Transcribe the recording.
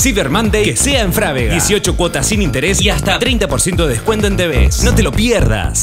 Cyber Monday que sea en Frávega. 18 cuotas sin interés y hasta 30% de descuento en TVs. No te lo pierdas.